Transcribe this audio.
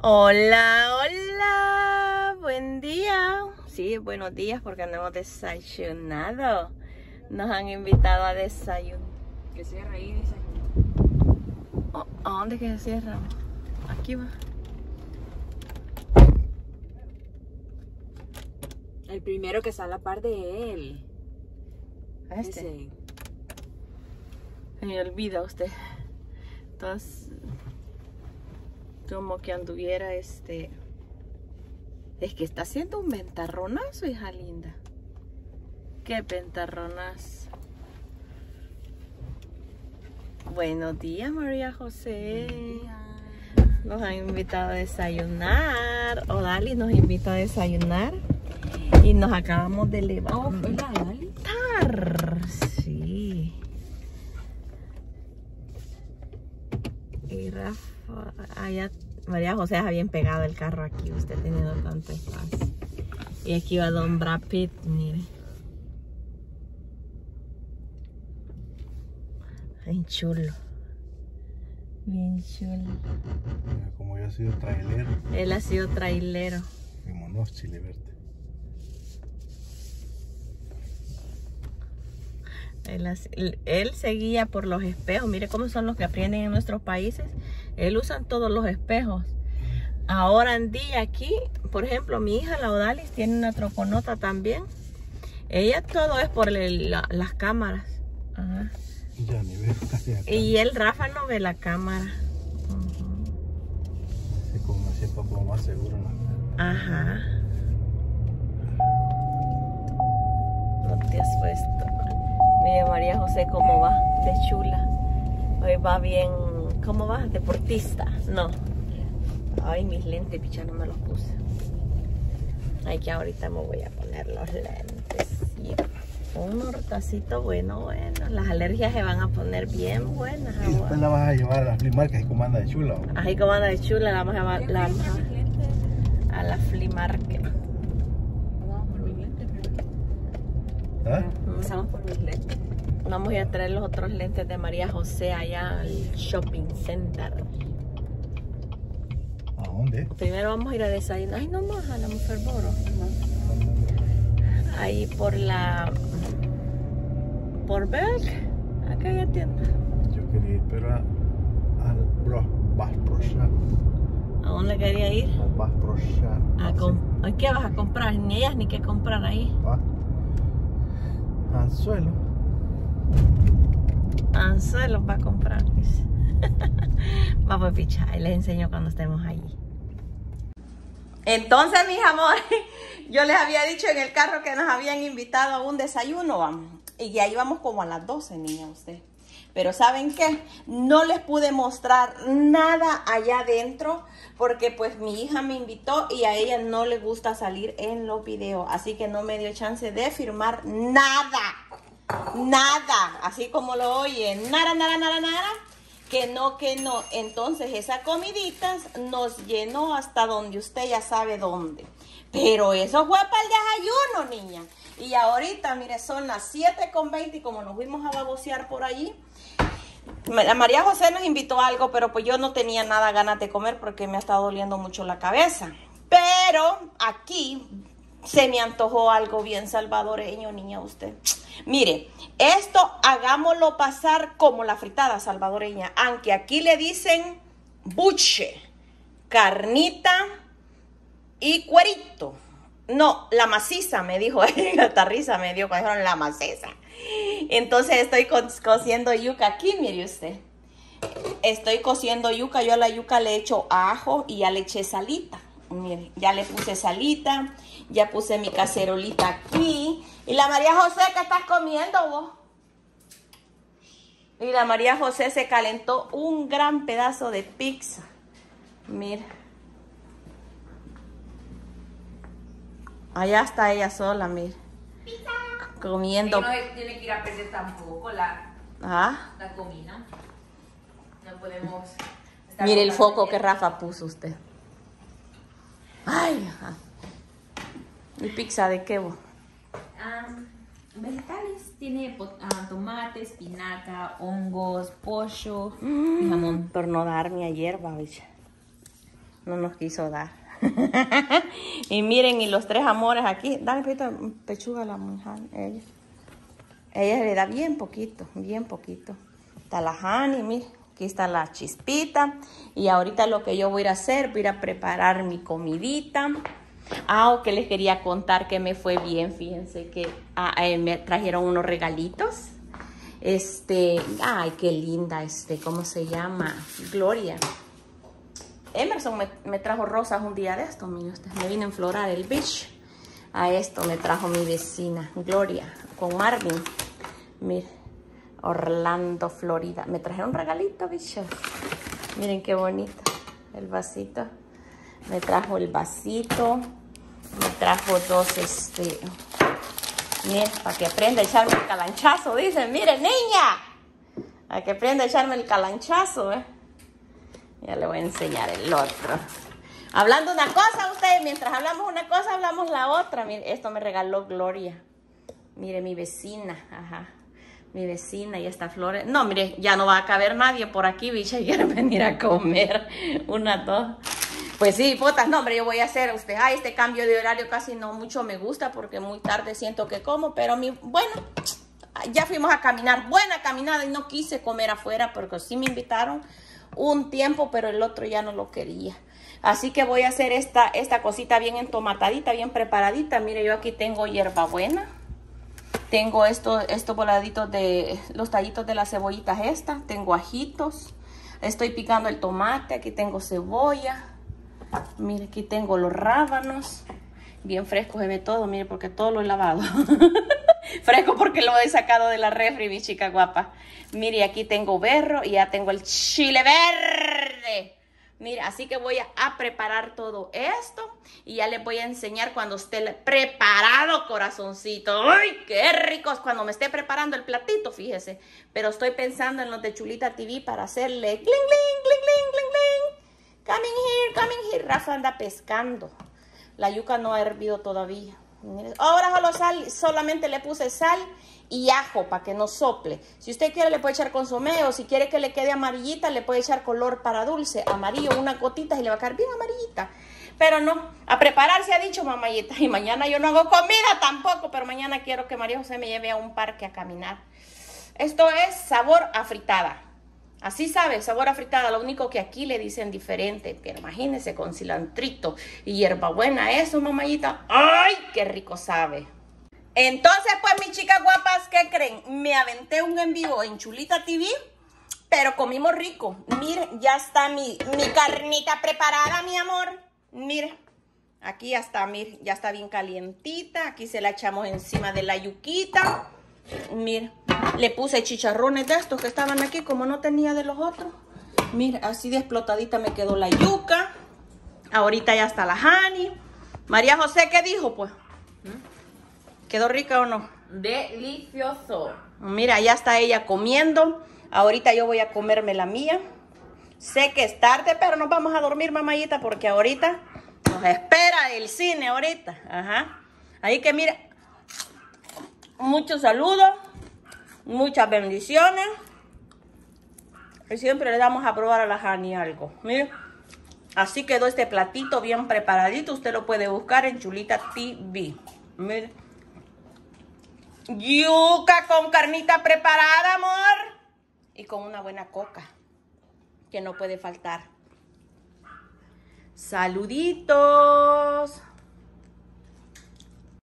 Hola, hola, buen día. Sí, buenos días porque no hemos desayunado. Nos han invitado a desayunar. Que cierra ahí, dice. Oh, ¿A dónde que se cierra? Aquí va. El primero que está a la par de él. A este. Ese. Se me olvida usted. Entonces, como que anduviera este. Es que está haciendo un ventarronazo, hija linda. Qué ventarronazo. Buenos días, María José. Nos han invitado a desayunar. Odali nos invita a desayunar. Y nos acabamos de levantar. Oh, ¿fue la Lali? Sí. Y Rafa, allá, María José está bien pegado el carro aquí, usted teniendo tanto espacio. Y aquí va Don Brad Pitt, mire. Bien chulo. Bien chulo. Mira, Como yo he sido trailero, Él ha sido trailero. vámonos, Chile Verde. Él, hace- él- él se guía por los espejos. Mire cómo son los que aprenden en nuestros países. Él usan todos los espejos. Ahora en día aquí, por ejemplo, mi hija, la Odalis, tiene una troconota también. Ella todo es por el- la- las cámaras. Ajá. Ya ni veo casi acá. Y él, Rafa, no ve la cámara. Como me siento como más seguro la Ajá. No te has puesto. Mire María José cómo va, de chula. Hoy va bien, ¿cómo va? Deportista. No. Ay, mis lentes, picha, no me los puse. Ay, que ahorita me voy a poner los lentes. Y un hortacito bueno, bueno. Las alergias se van a poner bien buenas Y después la vas a llevar a las flea market y como anda de chula. ¿o? Así como anda de chula, la vamos a llevar la vamos a, a la flea market. Vamos por mis lentes primero. ¿Ah? Empezamos por mis lentes. Vamos a ir a traer los otros lentes de María José allá al shopping center. ¿A dónde? Primero vamos a ir a desayunar. Ay, no más, a la Mujer Boro. Ahí por la. Por Berg. Acá hay tienda. Yo quería ir, pero al Bros Bass Pro Shop. ¿A dónde quería ir? Al Bass Pro Shop. A com- ¿A ¿Qué vas a comprar? Ni ellas ni qué comprar ahí. ¿Va? Anzuelo. Anzuelos va a comprar. Vamos, picha. Ahí les enseño cuando estemos allí. Entonces, mis amores, yo les había dicho en el carro que nos habían invitado a un desayuno. vamos. Y ya íbamos como a las 12, niña, usted. Pero ¿saben qué? No les pude mostrar nada allá adentro porque pues mi hija me invitó y a ella no le gusta salir en los videos. Así que no me dio chance de firmar nada. Nada. Así como lo oyen. Nada, nada, nada, nada. Que no, que no. Entonces esa comidita nos llenó hasta donde usted ya sabe dónde. Pero eso fue para el desayuno, niña. Y ahorita, mire, son las 7 con 20 y como nos fuimos a babosear por allí, la María José nos invitó a algo, pero pues yo no tenía nada ganas de comer porque me ha estado doliendo mucho la cabeza. Pero aquí se me antojó algo bien salvadoreño, niña, usted. Mire, esto hagámoslo pasar como la fritada salvadoreña, aunque aquí le dicen buche, carnita y cuerito. No, la maciza, me dijo. Hasta risa me dio cuando dijeron la maciza. Entonces estoy co- cociendo yuca aquí, mire usted. Estoy cociendo yuca. Yo a la yuca le echo ajo y ya le eché salita. Mire, ya le puse salita. Ya puse mi cacerolita aquí. Y la María José, ¿qué estás comiendo vos? Y la María José se calentó un gran pedazo de pizza. Mira. Allá está ella sola, mira. Comiendo. no tiene que ir a perder tampoco la, Ah, la comida. No podemos. estar mire el foco que. Rafa puso usted. Ay, ajá. ¿Y pizza de qué vos? Ah, vegetales. Tiene po- ah, tomate, espinaca, hongos, pollo y jamón. Por no darme a hierba, bicha. No nos quiso dar. y miren, y los tres amores aquí. Dale pechuga a la mujer. Ella. ella le da bien poquito, bien poquito. Está la Hani, miren. Aquí está la chispita. Y ahorita lo que yo voy a hacer, voy a preparar mi comidita. Ah, o que les quería contar que me fue bien. Fíjense que ah, eh, me trajeron unos regalitos. Este, ay, qué linda, este, ¿cómo se llama? Gloria. Emerson me, trajo rosas un día de esto, ustedes. Me vino a enflorar el beach. A esto me trajo mi vecina, Gloria, con Marvin. Miren, Orlando, Florida. Me trajeron un regalito, bicho. Miren qué bonito. El vasito. Me trajo el vasito. Me trajo dos, este... Miren, para que aprenda a echarme el calanchazo, dicen. Miren, niña. Para que aprenda a echarme el calanchazo, ¿eh? Ya le voy a enseñar el otro. Hablando una cosa, ustedes, mientras hablamos una cosa, hablamos la otra. Mire, esto me regaló Gloria. Mire, mi vecina, ajá. Mi vecina y esta flor. No, mire, ya no va a caber nadie por aquí, bicha, y quiere venir a comer. Una, dos. Pues sí, fotas, no, hombre, yo voy a hacer, usted, ay, este cambio de horario casi no mucho me gusta porque muy tarde siento que como, pero mi, bueno, ya fuimos a caminar, buena caminada y no quise comer afuera porque sí me invitaron un tiempo, pero el otro ya no lo quería. Así que voy a hacer esta, esta cosita bien entomatadita, bien preparadita. Mire, yo aquí tengo hierbabuena. Tengo estos estos voladitos de los tallitos de las cebollitas estas. Tengo ajitos. Estoy picando el tomate. Aquí tengo cebolla. Mire, aquí tengo los rábanos. Bien fresco se ve todo, mire, porque todo lo he lavado. Fresco porque lo he sacado de la refri, mi chica guapa. Mire, aquí tengo berro y ya tengo el chile verde. Mire, así que voy a, preparar todo esto y ya les voy a enseñar cuando esté preparado, corazoncito. ¡Ay, qué ricos! Cuando me esté preparando el platito, fíjese. Pero estoy pensando en los de Chulita TV para hacerle cling, cling, cling, cling, cling. Coming here, coming here. Rafa anda pescando. La yuca no ha hervido todavía. Ahora solo sal, solamente le puse sal y ajo para que no sople. Si usted quiere le puede echar consomé o si quiere que le quede amarillita le puede echar color para dulce, amarillo, una gotita y le va a quedar bien amarillita. Pero no, a prepararse ha dicho mamayita y mañana yo no hago comida tampoco, pero mañana quiero que María José me lleve a un parque a caminar. Esto es sabor a fritada. Así sabe, sabor a fritada, lo único que aquí le dicen diferente, pero imagínense con cilantrito y hierbabuena, eso mamayita, ¡ay, qué rico sabe! Entonces, pues, mis chicas guapas, ¿qué creen? Me aventé un en vivo en Chulita TV, pero comimos rico. Miren, ya está mi, mi carnita preparada, mi amor. Mire, aquí ya está, mire, ya está bien calientita. Aquí se la echamos encima de la yuquita. Mire, le puse chicharrones de estos que estaban aquí, como no tenía de los otros. Mira, así de explotadita me quedó la yuca. Ahorita ya está la honey. María José, ¿qué dijo, pues? ¿Quedó rica o no? Delicioso. Mira, ya está ella comiendo. Ahorita yo voy a comerme la mía. Sé que es tarde, pero nos vamos a dormir, mamayita, porque ahorita nos espera el cine ahorita. Ajá. Ahí que mira, muchos saludos. Muchas bendiciones. Y siempre le damos a probar a la Jani algo. Mire. Así quedó este platito bien preparadito. Usted lo puede buscar en Chulita TV. Yuca con carnita preparada, amor. Y con una buena coca. Que no puede faltar. Saluditos.